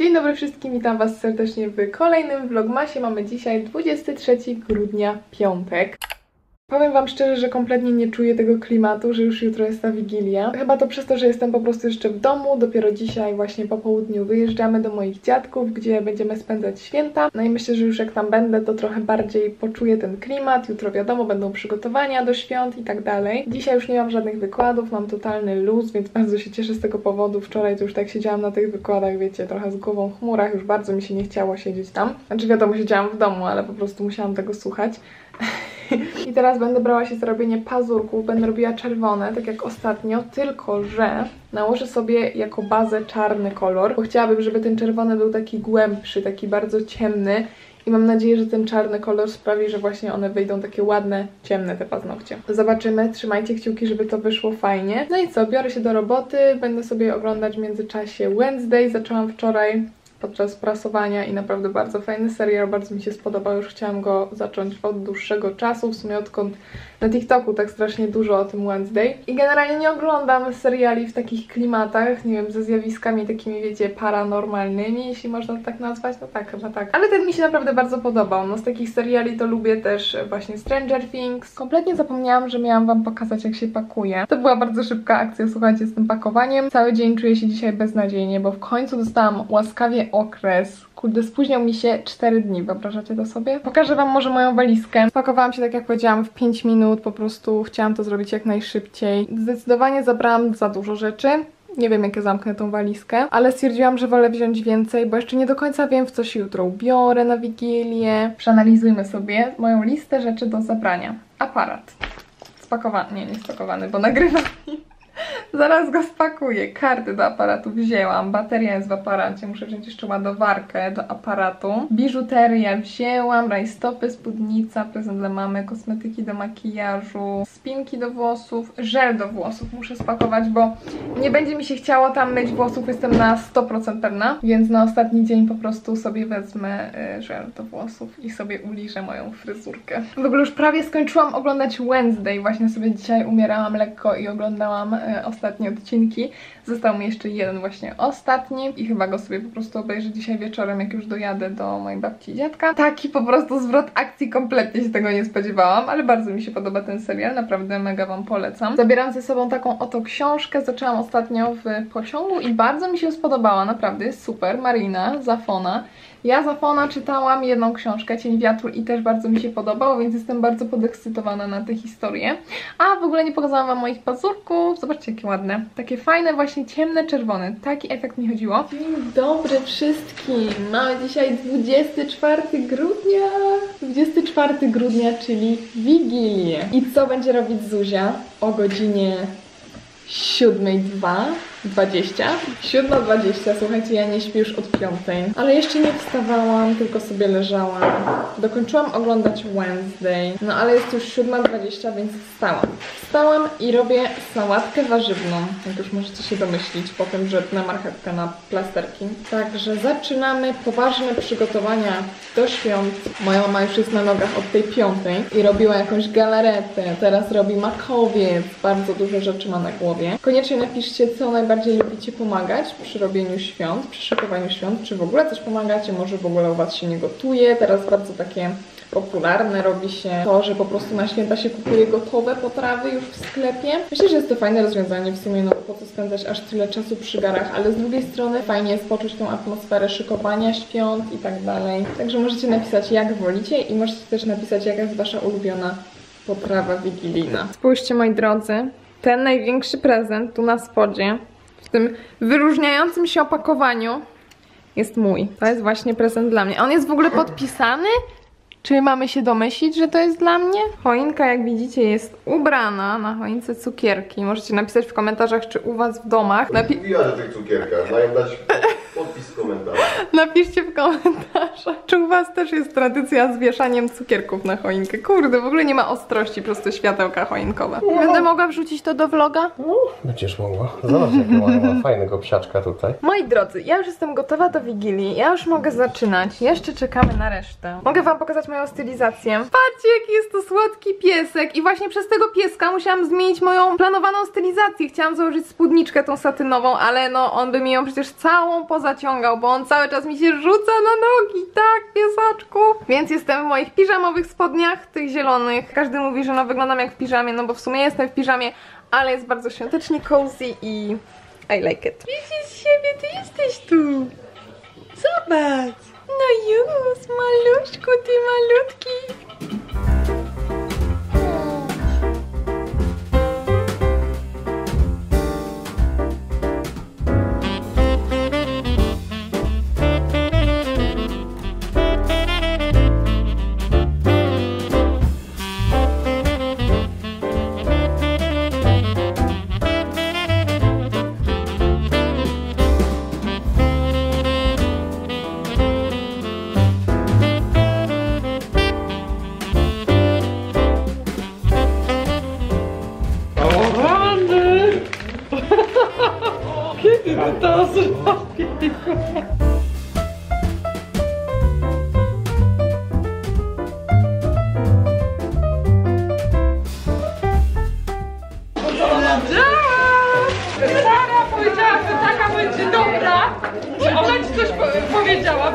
Dzień dobry wszystkim, witam Was serdecznie w kolejnym vlogmasie. Mamy dzisiaj 23 grudnia, piątek. Powiem Wam szczerze, że kompletnie nie czuję tego klimatu, że już jutro jest ta Wigilia. Chyba to przez to, że jestem po prostu jeszcze w domu. Dopiero dzisiaj właśnie po południu wyjeżdżamy do moich dziadków, gdzie będziemy spędzać święta. No i myślę, że już jak tam będę, to trochę bardziej poczuję ten klimat. Jutro wiadomo, będą przygotowania do świąt i tak dalej. Dzisiaj już nie mam żadnych wykładów, mam totalny luz, więc bardzo się cieszę z tego powodu. Wczoraj to już tak siedziałam na tych wykładach, wiecie, trochę z głową w chmurach, już bardzo mi się nie chciało siedzieć tam. Znaczy wiadomo, siedziałam w domu, ale po prostu musiałam tego słuchać. I teraz będę brała się za robienie pazurków, będę robiła czerwone, tak jak ostatnio, tylko że nałożę sobie jako bazę czarny kolor, bo chciałabym, żeby ten czerwony był taki głębszy, taki bardzo ciemny i mam nadzieję, że ten czarny kolor sprawi, że właśnie one wyjdą takie ładne, ciemne te paznokcie. Zobaczymy, trzymajcie kciuki, żeby to wyszło fajnie. No i co, biorę się do roboty, będę sobie oglądać w międzyczasie Wednesday, zaczęłam wczoraj podczas prasowania i naprawdę bardzo fajny serial, bardzo mi się spodobał, już chciałam go zacząć od dłuższego czasu, w sumie odkąd na TikToku tak strasznie dużo o tym Wednesday. I generalnie nie oglądam seriali w takich klimatach, nie wiem, ze zjawiskami takimi, wiecie, paranormalnymi, jeśli można to tak nazwać, no tak, chyba tak. Ale ten mi się naprawdę bardzo podobał, no z takich seriali to lubię też właśnie Stranger Things. Kompletnie zapomniałam, że miałam Wam pokazać jak się pakuje. To była bardzo szybka akcja, słuchajcie, z tym pakowaniem. Cały dzień czuję się dzisiaj beznadziejnie, bo w końcu dostałam łaskawie okres. Kurde, spóźniał mi się 4 dni, wyobrażacie to sobie? Pokażę Wam może moją walizkę. Spakowałam się, tak jak powiedziałam, w 5 minut, po prostu chciałam to zrobić jak najszybciej. Zdecydowanie zabrałam za dużo rzeczy. Nie wiem, jakie zamknę tą walizkę, ale stwierdziłam, że wolę wziąć więcej, bo jeszcze nie do końca wiem, w co się jutro ubiorę na Wigilię. Przeanalizujmy sobie moją listę rzeczy do zabrania. Aparat. Spakowany, nie, nie spakowany, bo nagrywam. Zaraz go spakuję. Karty do aparatu wzięłam. Bateria jest w aparacie. Muszę wziąć jeszcze ładowarkę do aparatu. Biżuterię wzięłam. Rajstopy, spódnica, prezent dla mamy, kosmetyki do makijażu, spinki do włosów, żel do włosów muszę spakować, bo nie będzie mi się chciało tam myć włosów. Jestem na 100% pewna. Więc na ostatni dzień po prostu sobie wezmę y, żel do włosów i sobie uliżę moją fryzurkę. W ogóle już prawie skończyłam oglądać Wednesday. Właśnie sobie dzisiaj umierałam lekko i oglądałam y, ostatnie odcinki. Został mi jeszcze jeden właśnie ostatni i chyba go sobie po prostu obejrzę dzisiaj wieczorem, jak już dojadę do mojej babci i dziadka. Taki po prostu zwrot akcji, kompletnie się tego nie spodziewałam, ale bardzo mi się podoba ten serial, naprawdę mega Wam polecam. Zabieram ze sobą taką oto książkę, zaczęłam ostatnio w Posiągu i bardzo mi się spodobała, naprawdę jest super. Marina Zafona. Ja Zafona czytałam jedną książkę, Cień Wiatru i też bardzo mi się podobał, więc jestem bardzo podekscytowana na tę historię. A w ogóle nie pokazałam Wam moich pazurków, zobaczcie jakie ładne. Takie fajne, właśnie ciemne, czerwone. Taki efekt mi chodziło. Dzień dobry wszystkim! Mamy dzisiaj 24 grudnia. 24 grudnia, czyli Wigilię. I co będzie robić Zuzia o godzinie 7.02? 20. 7.20, słuchajcie, ja nie śpię już od 5. Ale jeszcze nie wstawałam, tylko sobie leżałam. Dokończyłam oglądać Wednesday. No ale jest już 7.20, więc wstałam. Wstałam i robię sałatkę warzywną. Jak już możecie się domyślić, potem żetnę marchewkę na plasterki. Także zaczynamy poważne przygotowania do świąt. Moja mama już jest na nogach od tej piątej i robiła jakąś galaretę. Teraz robi makowiec. Bardzo dużo rzeczy ma na głowie. Koniecznie napiszcie, co najbardziej lubicie pomagać przy robieniu świąt, przy szykowaniu świąt. Czy w ogóle coś pomagacie? Może w ogóle u Was się nie gotuje? Teraz bardzo takie popularne robi się to, że po prostu na święta się kupuje gotowe potrawy już w sklepie. Myślę, że jest to fajne rozwiązanie w sumie, no po co spędzać aż tyle czasu przy garach, ale z drugiej strony fajnie jest poczuć tą atmosferę szykowania świąt i tak dalej. Także możecie napisać jak wolicie i możecie też napisać jaka jest Wasza ulubiona potrawa wigilijna. Spójrzcie moi drodzy, ten największy prezent tu na spodzie, w tym wyróżniającym się opakowaniu jest mój. To jest właśnie prezent dla mnie. On jest w ogóle podpisany? Czy mamy się domyślić, że to jest dla mnie? Choinka, jak widzicie, jest ubrana na choince cukierki. Możecie napisać w komentarzach, czy u was w domach. Napi że tych cukierkach mają dać podpis w komentarzu. Napiszcie w komentarzach, czy u was też jest tradycja z wieszaniem cukierków na choinkę. Kurde, w ogóle nie ma ostrości, po prostu światełka choinkowe. Będę mogła wrzucić to do vloga? No, będziesz mogła. Zobacz, jakiego ma fajnego psiaczka tutaj. Moi drodzy, ja już jestem gotowa do Wigilii, ja już mogę zaczynać, jeszcze czekamy na resztę. Mogę wam pokazać moją stylizację. Patrzcie, jaki jest to słodki piesek i właśnie przez tego pieska musiałam zmienić moją planowaną stylizację. Chciałam założyć spódniczkę tą satynową, ale no on by mi ją przecież całą pozaciągał, bo on cały czas mi się rzuca na nogi, tak, piesaczku. Więc jestem w moich piżamowych spodniach, tych zielonych. Każdy mówi, że no wyglądam jak w piżamie, no bo w sumie jestem w piżamie, ale jest bardzo świątecznie cozy i I like it. Widzisz siebie, ty jesteś tu. Zobacz. No już, maluszku, ty malutki. Sara powiedziała, że taka będzie dobra, że ona ci coś po- powiedziała.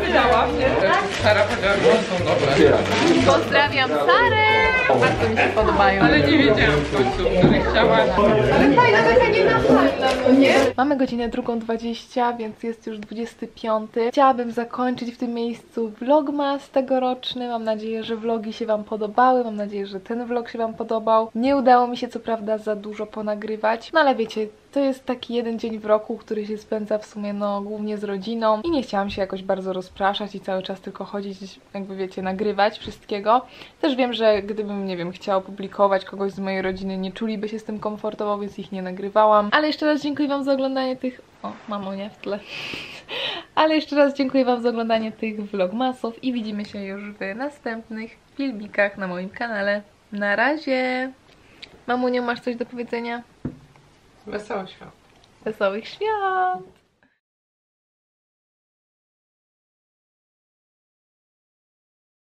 Sara powiedziała, że są dobre. Pozdrawiam Sarę. Bardzo mi się podobają. Ale nie wiedziałam w końcu, który chciałaś. Ale fajna, taka nienachalna, no nie? Mamy godzinę drugą 20, więc jest już 25. Chciałabym zakończyć w tym miejscu vlogmas tegoroczny. Mam nadzieję, że vlogi się Wam podobały. Mam nadzieję, że ten vlog się Wam podobał. Nie udało mi się co prawda za dużo ponagrywać, no ale wiecie, to jest taki jeden dzień w roku, który się spędza w sumie no głównie z rodziną i nie chciałam się jakoś bardzo rozpraszać i cały czas tylko chodzić, jakby wiecie, nagrywać wszystkiego. Też wiem, że gdybym, nie wiem, chciała publikować kogoś z mojej rodziny, nie czuliby się z tym komfortowo, więc ich nie nagrywałam. Ale jeszcze raz dziękuję Wam za oglądanie tych... O, mamo, w tle. Ale jeszcze raz dziękuję Wam za oglądanie tych vlogmasów i widzimy się już w następnych filmikach na moim kanale. Na razie! Mamuniu, masz coś do powiedzenia? Wesoło świąt. Wesołych świąt!